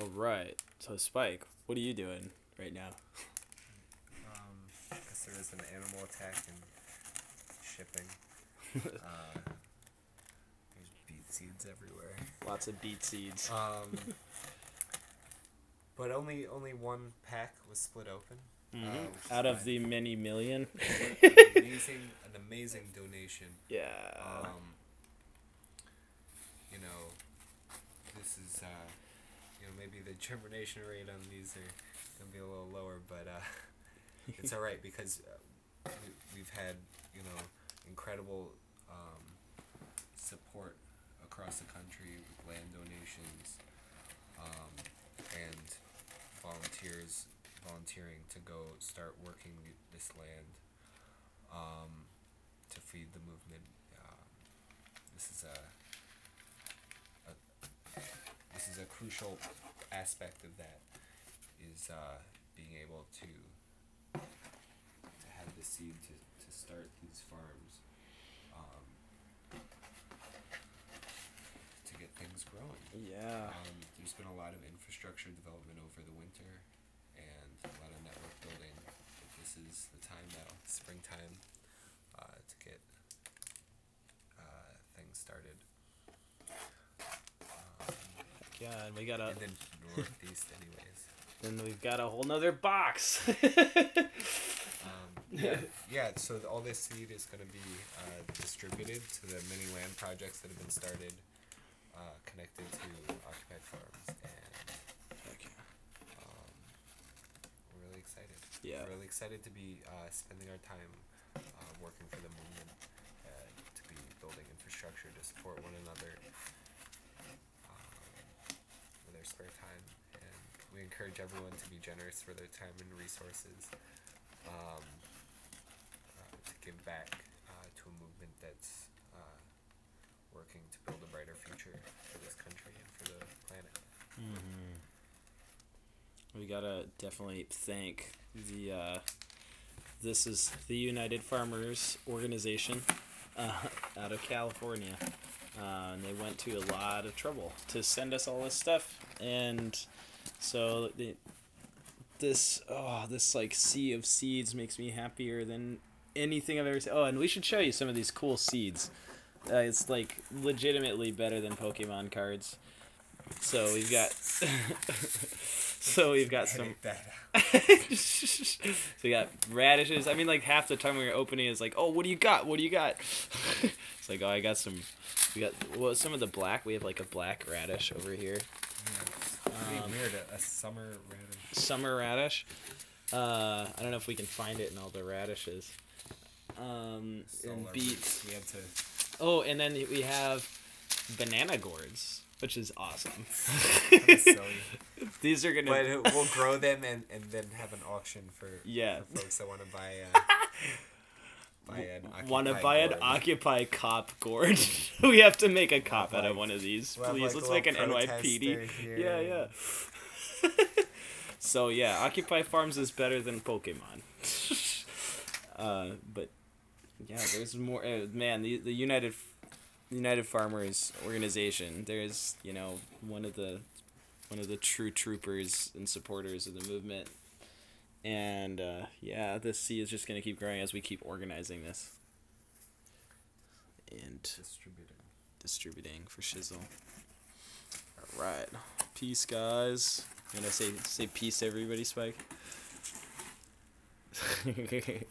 All right. So Spike, what are you doing right now? Um, guess there was an animal attack and shipping. uh, there's beet seeds everywhere. Lots of beet seeds. Um, but only only one pack was split open. Mhm. uh, Out of fine. the many million. an amazing an amazing donation. Yeah. Um, you know, this is uh, maybe the germination rate on these are gonna be a little lower, but uh, it's all right because uh, we, we've had you know incredible um, support across the country with land donations um, and volunteers volunteering to go start working this land um, to feed the movement. Um, this is a, is a crucial aspect of that is uh, being able to to have the seed to, to start these farms um, to get things growing. yeah. Um, there's been a lot of infrastructure development over the winter and a lot of network building. But this is the time now, springtime, uh, to get uh, things started. Um, Yeah, and we got a and then northeast, anyways. then we've got a whole nother box. Um, yeah, yeah. So th- all this seed is going to be uh, distributed to the many land projects that have been started, uh, connected to Occupy Farms, and um, we're really excited. Yeah. We're really excited to be uh, spending our time uh, working for the movement, uh, to be building infrastructure to support one another with their spare time. And we encourage everyone to be generous for their time and resources um, uh, to give back uh, to a movement that's uh, working to build a brighter future for this country and for the planet. we gotta definitely thank the uh, this is the United Farmers Organization uh, out of California. And they went to a lot of trouble to send us all this stuff, and so the, this oh this like sea of seeds makes me happier than anything I've ever seen. Oh, and we should show you some of these cool seeds. Uh, it's like legitimately better than Pokemon cards. So we've got so we've got some Edit that out. so we got radishes. I mean, like half the time we were opening is like, oh, what do you got? What do you got? it's like, oh, I got some. We got well, some of the black. We have like a black radish over here, Yeah, pretty Um, weird. A, a summer radish. summer radish. Uh, I don't know if we can find it in all the radishes. Um, Solar and beets. We had to. Oh, and then we have banana gourds, which is awesome. These are gonna. But we'll grow them and, and then have an auction for, Yeah. for folks that want to buy uh, buy an Want to an. Occupy cop gourd? we have to make a cop out of one of these, we'll please. like, Let's make an NYPD. here Yeah, yeah. so yeah, Occupy Farms is better than Pokemon. uh, but yeah, there's more. Uh, man, the the United United Farmers Organization. There's you know one of the one of the true troopers and supporters of the movement. And uh, yeah, this sea is just gonna keep growing as we keep organizing this and distributing. distributing for shizzle. All right, peace, guys. You gonna say say peace, to everybody, Spike.